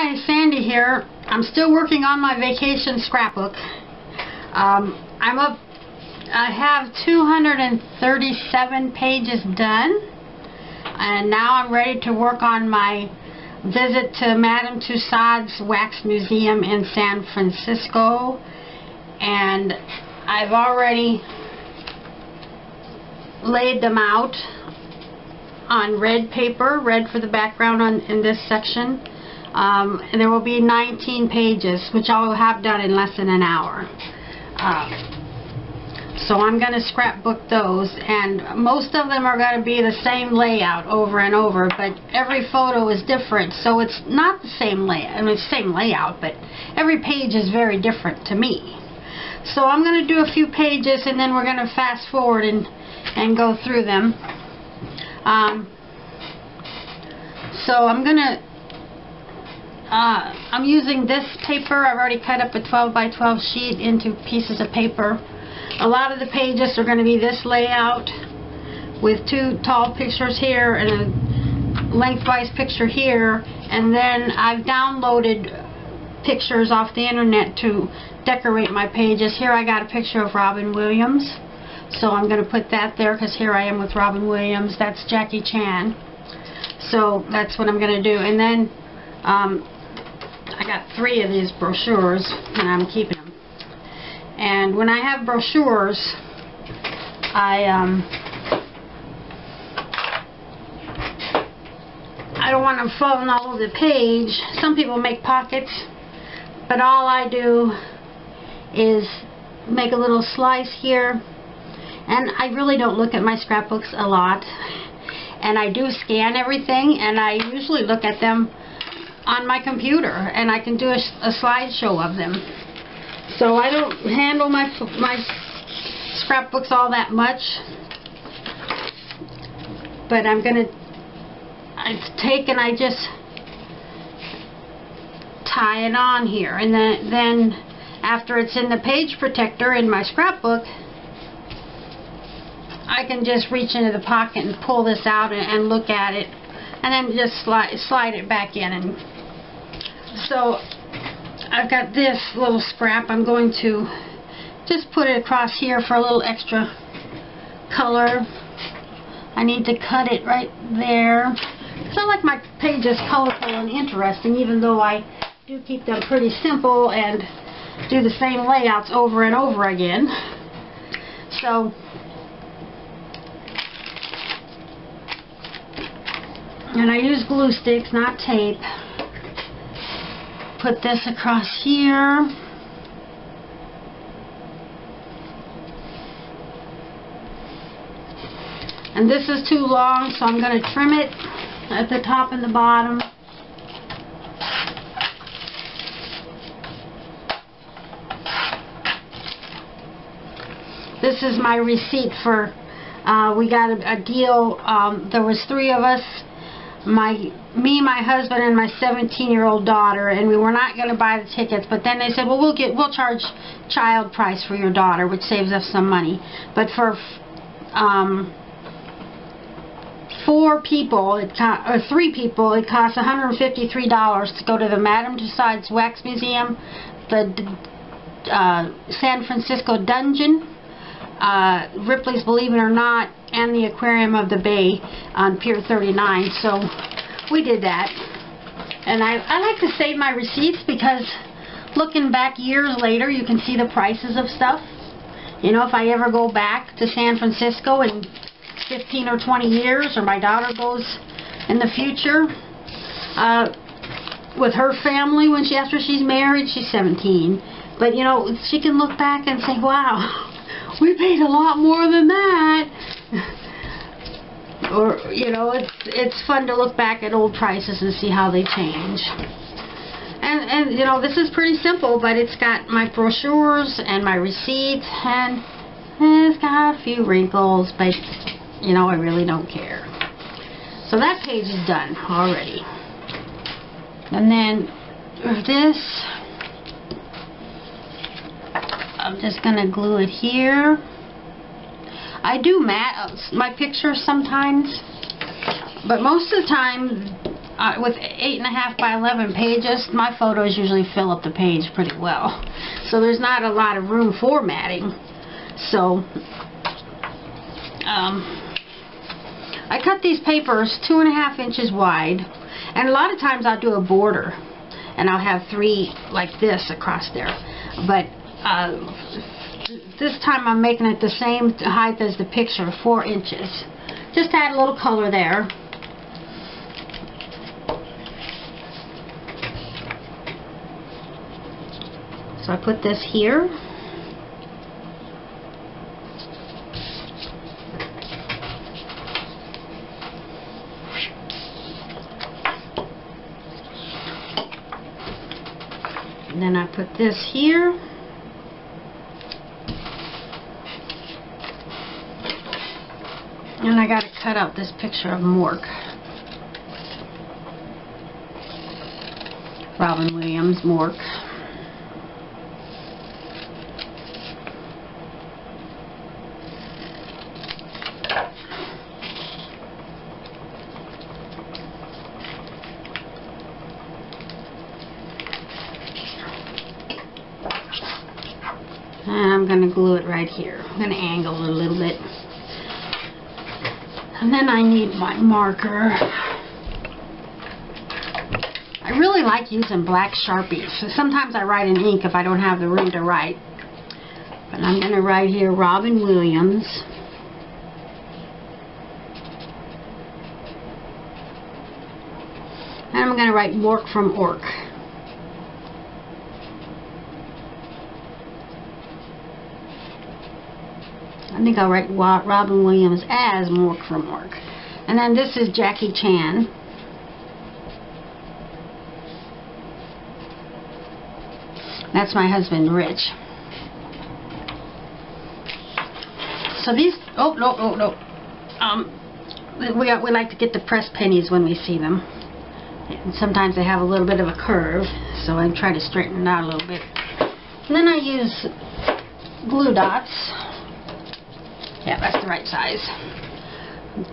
Hi, Sandy here. I'm still working on my vacation scrapbook. Um, I'm up, I have 237 pages done, and now I'm ready to work on my visit to Madame Tussauds Wax Museum in San Francisco, and I've already laid them out on red paper, red for the background on in this section. Um, and there will be 19 pages, which I will have done in less than an hour. Uh, so I'm going to scrapbook those, and most of them are going to be the same layout over and over, but every photo is different, so it's not the same layout, I mean, same layout, but every page is very different to me. So I'm going to do a few pages, and then we're going to fast forward and, and go through them. Um, so I'm going to uh, I'm using this paper. I've already cut up a 12 by 12 sheet into pieces of paper. A lot of the pages are going to be this layout with two tall pictures here and a lengthwise picture here and then I've downloaded pictures off the internet to decorate my pages. Here I got a picture of Robin Williams so I'm going to put that there because here I am with Robin Williams. That's Jackie Chan. So that's what I'm going to do. And then um, I got three of these brochures and I'm keeping them. And when I have brochures, I um, I don't want them falling all over the page. Some people make pockets, but all I do is make a little slice here. And I really don't look at my scrapbooks a lot. And I do scan everything, and I usually look at them on my computer and I can do a, a slideshow of them. So I don't handle my my scrapbooks all that much. But I'm going to I take and I just tie it on here and then then after it's in the page protector in my scrapbook I can just reach into the pocket and pull this out and, and look at it and then just slide, slide it back in and so I've got this little scrap. I'm going to just put it across here for a little extra color. I need to cut it right there. So I like my pages colorful and interesting even though I do keep them pretty simple and do the same layouts over and over again. So and I use glue sticks, not tape put this across here. And this is too long, so I'm going to trim it at the top and the bottom. This is my receipt for, uh, we got a, a deal, um, there was three of us my me, my husband, and my 17-year-old daughter, and we were not going to buy the tickets. But then they said, well, we'll get we'll charge child price for your daughter, which saves us some money. But for um, four people, it or three people, it costs $153 to go to the Madame Tussauds Wax Museum, the uh, San Francisco Dungeon, uh, Ripley's Believe It or Not, and the Aquarium of the Bay on Pier 39. So we did that. And I, I like to save my receipts because looking back years later, you can see the prices of stuff. You know, if I ever go back to San Francisco in 15 or 20 years, or my daughter goes in the future, uh, with her family when she after she's married, she's 17. But you know, she can look back and say, "Wow, we paid a lot more than that." Or you know it's it's fun to look back at old prices and see how they change. And and you know this is pretty simple but it's got my brochures and my receipts and it's got a few wrinkles but you know I really don't care. So that page is done already. And then this I'm just gonna glue it here I do mat uh, my pictures sometimes, but most of the time uh, with eight and a half by 11 pages, my photos usually fill up the page pretty well. So there's not a lot of room formatting. So, um, I cut these papers two and a half inches wide. And a lot of times I'll do a border. And I'll have three like this across there. But, uh, this time I'm making it the same height as the picture, four inches. Just add a little color there. So I put this here. And then I put this here. And I got to cut out this picture of Mork. Robin Williams, Mork. And I'm going to glue it right here. I'm going to angle it a little bit. And then I need my marker. I really like using black Sharpies. So sometimes I write in ink if I don't have the room to write. But I'm going to write here Robin Williams. And I'm going to write Mork from Ork. I think I'll write Robin Williams as Mork from Mork. And then this is Jackie Chan. That's my husband, Rich. So these, oh, no, no, no. Um, we, we like to get the pressed pennies when we see them. And sometimes they have a little bit of a curve, so I try to straighten it out a little bit. And then I use glue dots. Yeah, that's the right size.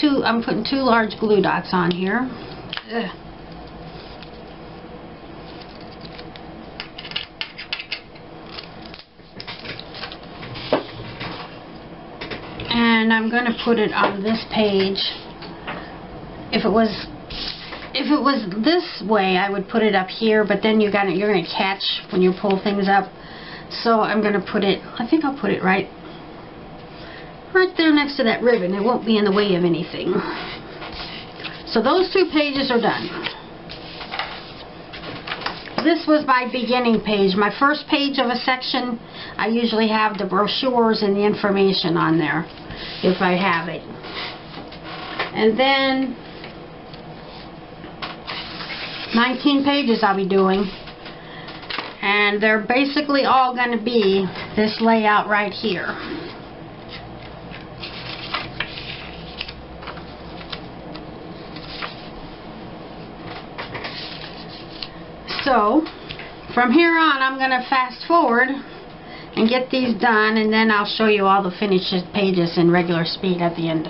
Two, I'm putting two large glue dots on here. Ugh. And I'm going to put it on this page. If it was if it was this way, I would put it up here, but then you got it, you're going to catch when you pull things up. So I'm going to put it, I think I'll put it right right there next to that ribbon. It won't be in the way of anything. So those two pages are done. This was my beginning page. My first page of a section, I usually have the brochures and the information on there, if I have it. And then, 19 pages I'll be doing. And they're basically all going to be this layout right here. So, from here on, I'm going to fast forward and get these done, and then I'll show you all the finished pages in regular speed at the end.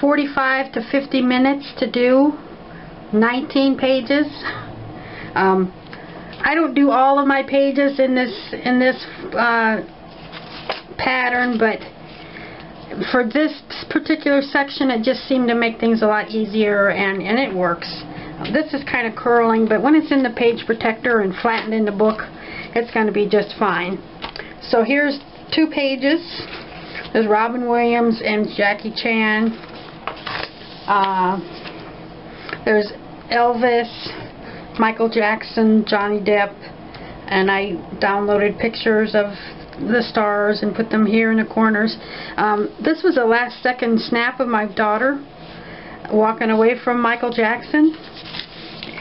45 to 50 minutes to do 19 pages. Um, I don't do all of my pages in this in this uh, pattern, but for this particular section, it just seemed to make things a lot easier, and and it works. This is kind of curling, but when it's in the page protector and flattened in the book, it's going to be just fine. So here's two pages. There's Robin Williams and Jackie Chan. Uh, there's Elvis, Michael Jackson, Johnny Depp, and I downloaded pictures of the stars and put them here in the corners. Um, this was a last second snap of my daughter walking away from Michael Jackson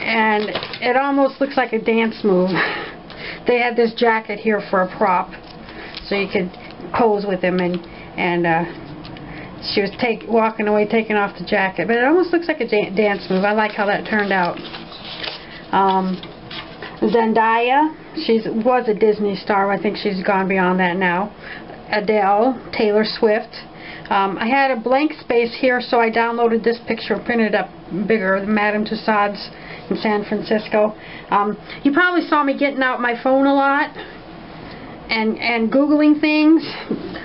and it almost looks like a dance move. they had this jacket here for a prop so you could pose with him and and uh, she was take walking away taking off the jacket but it almost looks like a dance move. I like how that turned out. Um, Zendaya she was a Disney star I think she's gone beyond that now. Adele, Taylor Swift um, I had a blank space here, so I downloaded this picture, and printed it up bigger, Madame Tussauds in San Francisco. Um, you probably saw me getting out my phone a lot and and googling things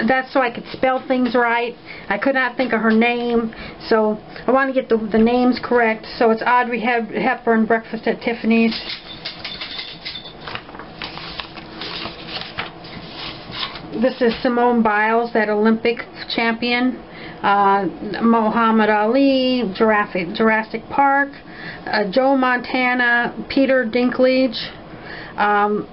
that's so I could spell things right I could not think of her name so I want to get the, the names correct so it's Audrey Hep Hepburn Breakfast at Tiffany's this is Simone Biles, that Olympic champion. Uh, Muhammad Ali, Jurassic, Jurassic Park, uh, Joe Montana, Peter Dinklage. Um,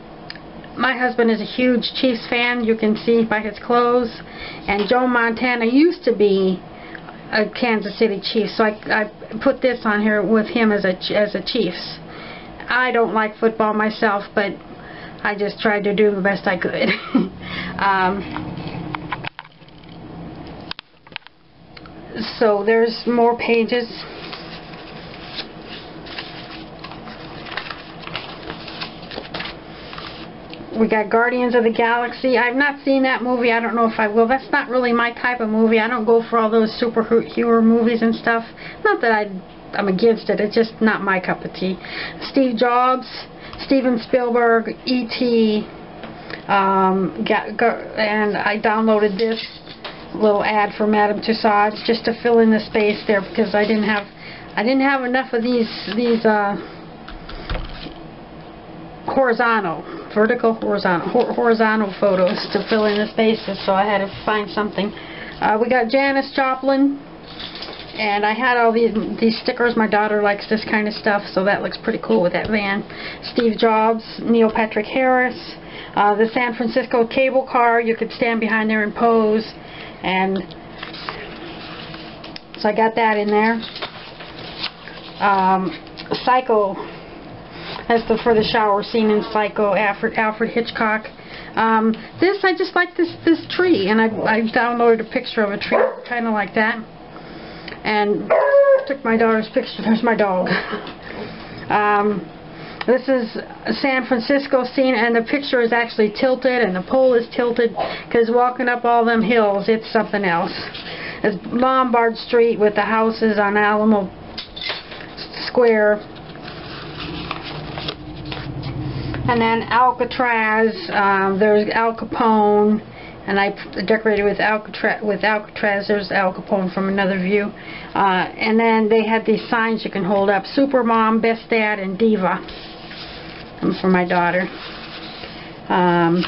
my husband is a huge Chiefs fan, you can see by his clothes. And Joe Montana used to be a Kansas City Chiefs, so I, I put this on here with him as a, as a Chiefs. I don't like football myself, but I just tried to do the best I could. um, so there's more pages. We got Guardians of the Galaxy. I've not seen that movie. I don't know if I will. That's not really my type of movie. I don't go for all those superhero movies and stuff. Not that I, I'm against it. It's just not my cup of tea. Steve Jobs. Steven Spielberg, E.T., um, and I downloaded this little ad for Madame Tussauds just to fill in the space there because I didn't have I didn't have enough of these these uh, horizontal vertical horizontal hor horizontal photos to fill in the spaces so I had to find something uh, we got Janis Joplin and I had all these these stickers. My daughter likes this kind of stuff, so that looks pretty cool with that van. Steve Jobs, Neil Patrick Harris, uh, the San Francisco cable car. You could stand behind there and pose, and so I got that in there. Um, Psycho. That's the for the shower scene in Psycho. Alfred Alfred Hitchcock. Um, this I just like this this tree, and I I downloaded a picture of a tree kind of like that and took my daughter's picture. There's my dog. Um, this is a San Francisco scene, and the picture is actually tilted, and the pole is tilted, because walking up all them hills, it's something else. It's Lombard Street with the houses on Alamo Square. And then Alcatraz, um, there's Al Capone, and I decorated with Alcatraz, with Alcatraz, there's Al Capone from another view. Uh, and then they had these signs you can hold up, Super Mom, Best Dad, and Diva. for my daughter. Um,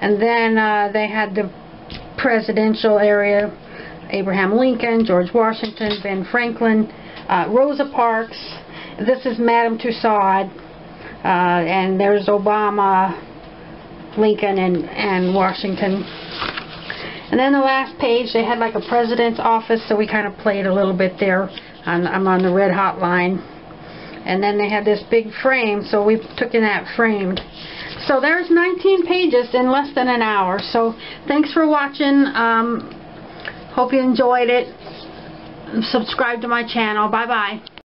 and then uh, they had the presidential area, Abraham Lincoln, George Washington, Ben Franklin, uh, Rosa Parks. This is Madame Tussaud. Uh, and there's Obama, Lincoln and, and Washington. And then the last page, they had like a president's office, so we kind of played a little bit there. On, I'm on the red hot line. And then they had this big frame, so we took in that framed. So there's 19 pages in less than an hour. So thanks for watching. Um, hope you enjoyed it. Subscribe to my channel. Bye-bye.